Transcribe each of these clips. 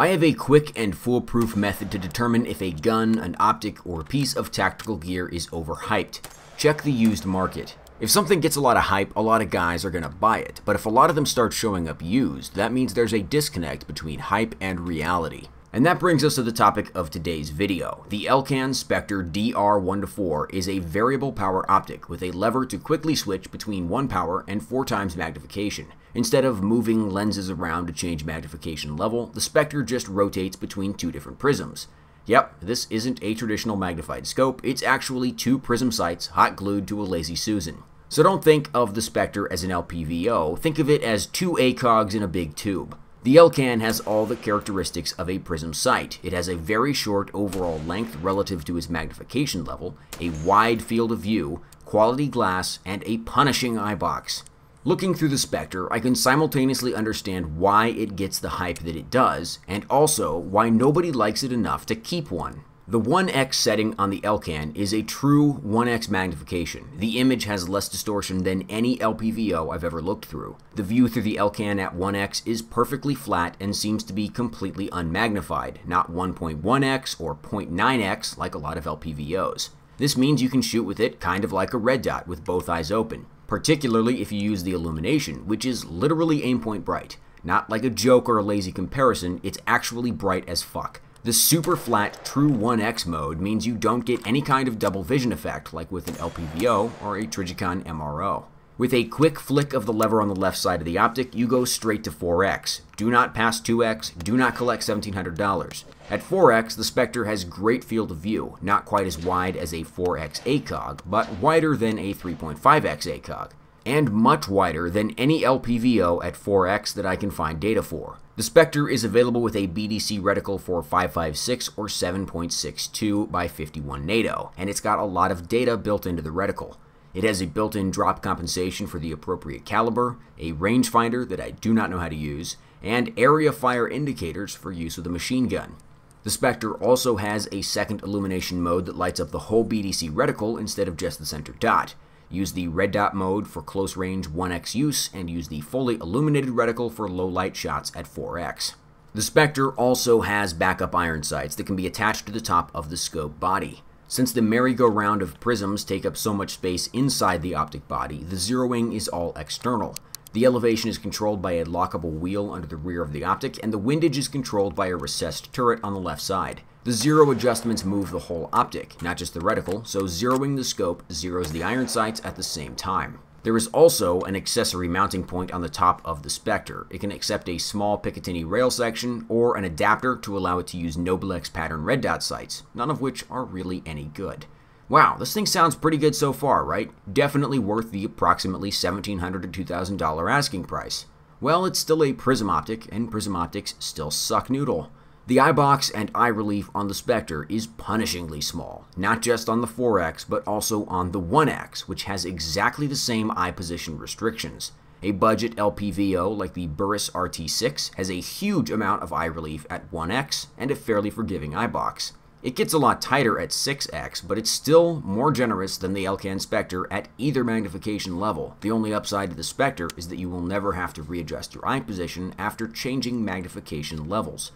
I have a quick and foolproof method to determine if a gun, an optic, or a piece of tactical gear is overhyped. Check the used market. If something gets a lot of hype, a lot of guys are going to buy it, but if a lot of them start showing up used, that means there's a disconnect between hype and reality. And that brings us to the topic of today's video. The Elcan Spectre DR1-4 is a variable power optic with a lever to quickly switch between 1 power and 4 times magnification. Instead of moving lenses around to change magnification level, the Spectre just rotates between two different prisms. Yep, this isn't a traditional magnified scope, it's actually two prism sights hot glued to a Lazy Susan. So don't think of the Spectre as an LPVO, think of it as two ACOGs in a big tube. The Elcan has all the characteristics of a prism sight. It has a very short overall length relative to its magnification level, a wide field of view, quality glass, and a punishing eye box. Looking through the Spectre, I can simultaneously understand why it gets the hype that it does, and also why nobody likes it enough to keep one. The 1x setting on the Elcan is a true 1x magnification. The image has less distortion than any LPVO I've ever looked through. The view through the Elcan at 1x is perfectly flat and seems to be completely unmagnified, not 1.1x or 0.9x like a lot of LPVOs. This means you can shoot with it kind of like a red dot with both eyes open, particularly if you use the illumination, which is literally aimpoint bright. Not like a joke or a lazy comparison, it's actually bright as fuck. The super flat true 1x mode means you don't get any kind of double vision effect like with an LPVO or a Trijicon MRO. With a quick flick of the lever on the left side of the optic, you go straight to 4x. Do not pass 2x, do not collect $1,700. At 4x, the Spectre has great field of view, not quite as wide as a 4x ACOG, but wider than a 3.5x ACOG and much wider than any LPVO at 4x that I can find data for. The Spectre is available with a BDC reticle for 556 or 7.62 by 51 NATO, and it's got a lot of data built into the reticle. It has a built-in drop compensation for the appropriate caliber, a rangefinder that I do not know how to use, and area fire indicators for use with a machine gun. The Spectre also has a second illumination mode that lights up the whole BDC reticle instead of just the center dot. Use the red dot mode for close range 1x use, and use the fully illuminated reticle for low light shots at 4x. The Spectre also has backup iron sights that can be attached to the top of the scope body. Since the merry-go-round of prisms take up so much space inside the optic body, the zeroing is all external. The elevation is controlled by a lockable wheel under the rear of the optic, and the windage is controlled by a recessed turret on the left side. The zero adjustments move the whole optic, not just the reticle, so zeroing the scope zeroes the iron sights at the same time. There is also an accessory mounting point on the top of the Spectre. It can accept a small Picatinny rail section or an adapter to allow it to use Noblex pattern red dot sights, none of which are really any good. Wow, this thing sounds pretty good so far, right? Definitely worth the approximately $1,700 to $2,000 asking price. Well, it's still a prism optic, and prism optics still suck noodle. The eye box and eye relief on the Spectre is punishingly small, not just on the 4X, but also on the 1X, which has exactly the same eye position restrictions. A budget LPVO like the Burris RT6 has a huge amount of eye relief at 1X and a fairly forgiving eye box. It gets a lot tighter at 6x, but it's still more generous than the Elcan Spectre at either magnification level. The only upside to the Spectre is that you will never have to readjust your eye position after changing magnification levels.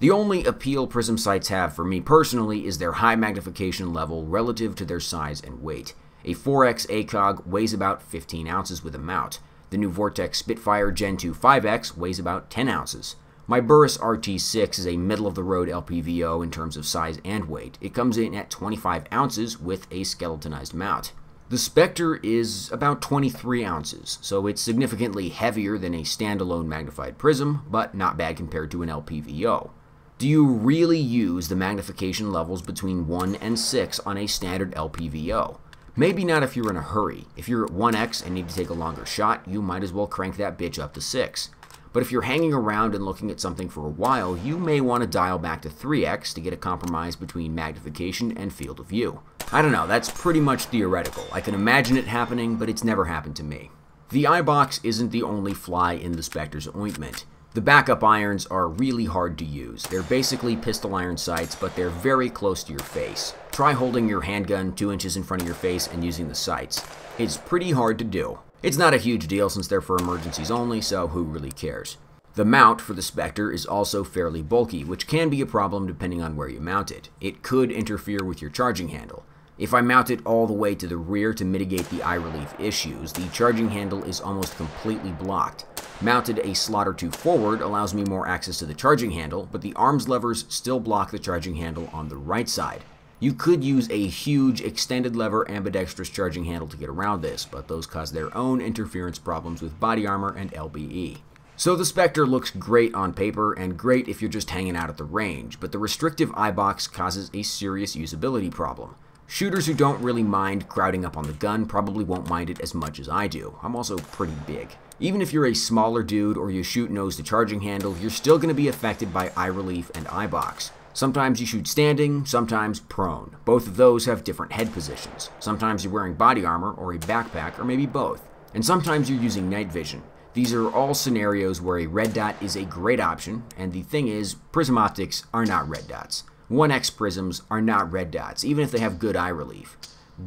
The only appeal prism sights have for me personally is their high magnification level relative to their size and weight. A 4X ACOG weighs about 15 ounces with a mount. The new Vortex Spitfire Gen 2 5X weighs about 10 ounces. My Burris RT6 is a middle-of-the-road LPVO in terms of size and weight. It comes in at 25 ounces with a skeletonized mount. The Spectre is about 23 ounces, so it's significantly heavier than a standalone magnified prism, but not bad compared to an LPVO. Do you really use the magnification levels between 1 and 6 on a standard LPVO? Maybe not if you're in a hurry. If you're at 1x and need to take a longer shot, you might as well crank that bitch up to 6. But if you're hanging around and looking at something for a while, you may want to dial back to 3x to get a compromise between magnification and field of view. I don't know, that's pretty much theoretical. I can imagine it happening, but it's never happened to me. The eye box isn't the only fly in the Spectre's ointment. The backup irons are really hard to use. They're basically pistol iron sights, but they're very close to your face. Try holding your handgun two inches in front of your face and using the sights. It's pretty hard to do. It's not a huge deal since they're for emergencies only, so who really cares? The mount for the Spectre is also fairly bulky, which can be a problem depending on where you mount it. It could interfere with your charging handle. If I mount it all the way to the rear to mitigate the eye relief issues, the charging handle is almost completely blocked. Mounted a slot or two forward allows me more access to the charging handle, but the arms levers still block the charging handle on the right side. You could use a huge extended lever ambidextrous charging handle to get around this, but those cause their own interference problems with body armor and LBE. So the Spectre looks great on paper and great if you're just hanging out at the range, but the restrictive eye box causes a serious usability problem. Shooters who don't really mind crowding up on the gun probably won't mind it as much as I do. I'm also pretty big. Even if you're a smaller dude or you shoot nose to charging handle, you're still going to be affected by eye relief and eye box. Sometimes you shoot standing, sometimes prone. Both of those have different head positions. Sometimes you're wearing body armor or a backpack or maybe both. And sometimes you're using night vision. These are all scenarios where a red dot is a great option, and the thing is, prism optics are not red dots. 1x prisms are not red dots, even if they have good eye relief.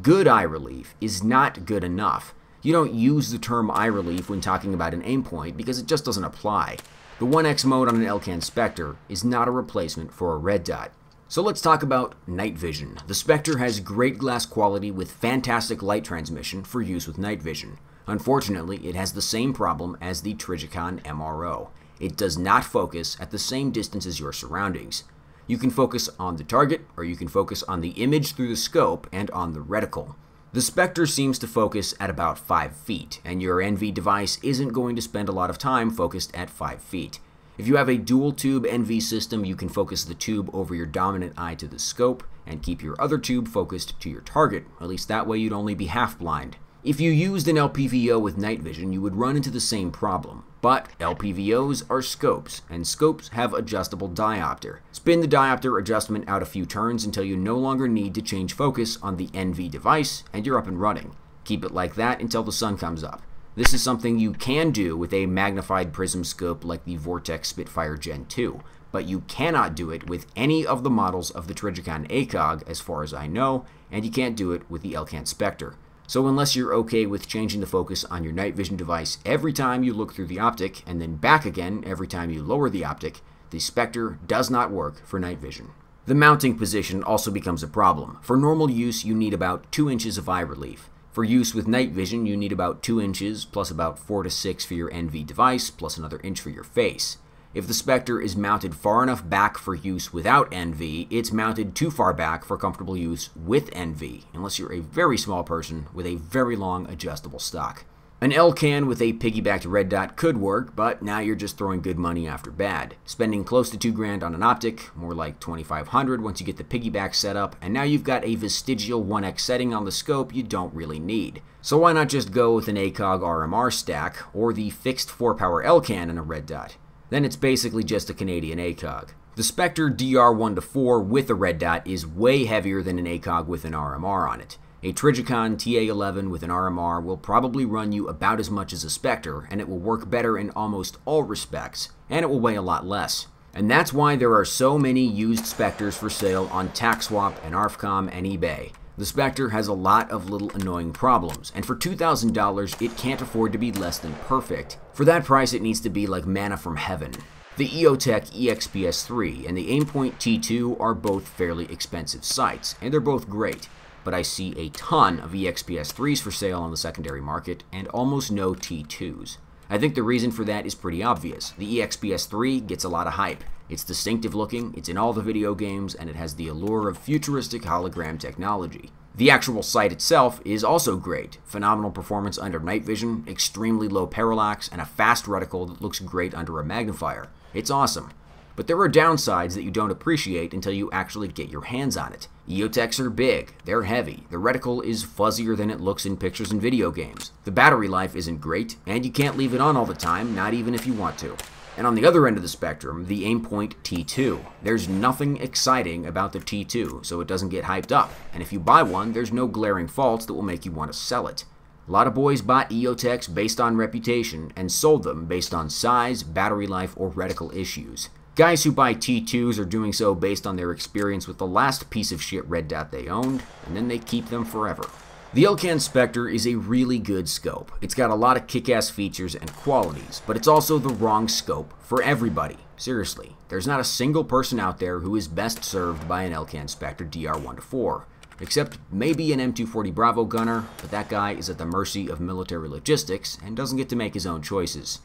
Good eye relief is not good enough. You don't use the term eye relief when talking about an aim point because it just doesn't apply. The 1x mode on an Elcan Spectre is not a replacement for a red dot. So let's talk about night vision. The Spectre has great glass quality with fantastic light transmission for use with night vision. Unfortunately, it has the same problem as the Trijicon MRO. It does not focus at the same distance as your surroundings. You can focus on the target, or you can focus on the image through the scope and on the reticle. The Spectre seems to focus at about 5 feet, and your NV device isn't going to spend a lot of time focused at 5 feet. If you have a dual tube NV system, you can focus the tube over your dominant eye to the scope and keep your other tube focused to your target. At least that way you'd only be half blind. If you used an LPVO with night vision, you would run into the same problem. But LPVOs are scopes, and scopes have adjustable diopter. Spin the diopter adjustment out a few turns until you no longer need to change focus on the NV device, and you're up and running. Keep it like that until the sun comes up. This is something you can do with a magnified prism scope like the Vortex Spitfire Gen 2, but you cannot do it with any of the models of the Trijicon ACOG as far as I know, and you can't do it with the Elcan Spectre. So unless you're okay with changing the focus on your night vision device every time you look through the optic and then back again every time you lower the optic, the Spectre does not work for night vision. The mounting position also becomes a problem. For normal use, you need about 2 inches of eye relief. For use with night vision, you need about 2 inches plus about 4 to 6 for your NV device plus another inch for your face. If the Spectre is mounted far enough back for use without NV, it's mounted too far back for comfortable use with NV, unless you're a very small person with a very long adjustable stock. An Elcan with a piggybacked red dot could work, but now you're just throwing good money after bad. Spending close to 2 grand on an optic, more like 2500 once you get the piggyback set up, and now you've got a vestigial 1x setting on the scope you don't really need. So why not just go with an ACOG RMR stack, or the fixed 4-power Elcan and a red dot? Then it's basically just a Canadian ACOG. The Spectre DR1-4 with a red dot is way heavier than an ACOG with an RMR on it. A Trijicon TA11 with an RMR will probably run you about as much as a Spectre, and it will work better in almost all respects, and it will weigh a lot less. And that's why there are so many used Spectres for sale on TaxSwap and ARFCOM and eBay. The Spectre has a lot of little annoying problems, and for $2,000 it can't afford to be less than perfect. For that price it needs to be like manna from heaven. The EOTech EXPS3 and the Aimpoint T2 are both fairly expensive sights, and they're both great, but I see a ton of EXPS3s for sale on the secondary market and almost no T2s. I think the reason for that is pretty obvious. The EXPS3 gets a lot of hype. It's distinctive looking, it's in all the video games, and it has the allure of futuristic hologram technology. The actual sight itself is also great. Phenomenal performance under night vision, extremely low parallax, and a fast reticle that looks great under a magnifier. It's awesome. But there are downsides that you don't appreciate until you actually get your hands on it. EOTechs are big, they're heavy, the reticle is fuzzier than it looks in pictures and video games, the battery life isn't great, and you can't leave it on all the time, not even if you want to. And on the other end of the spectrum, the Aimpoint T2. There's nothing exciting about the T2, so it doesn't get hyped up. And if you buy one, there's no glaring faults that will make you want to sell it. A lot of boys bought EOTechs based on reputation and sold them based on size, battery life, or reticle issues. Guys who buy T2s are doing so based on their experience with the last piece of shit red dot they owned, and then they keep them forever. The Elcan Spectre is a really good scope. It's got a lot of kick-ass features and qualities, but it's also the wrong scope for everybody. Seriously, there's not a single person out there who is best served by an Elcan Spectre DR1-4, except maybe an M240 Bravo gunner, but that guy is at the mercy of military logistics and doesn't get to make his own choices.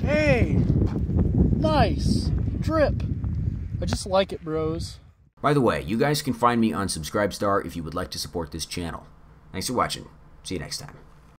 Hey! Nice! Drip! I just like it, bros. By the way, you guys can find me on Subscribestar if you would like to support this channel. Thanks for watching. See you next time.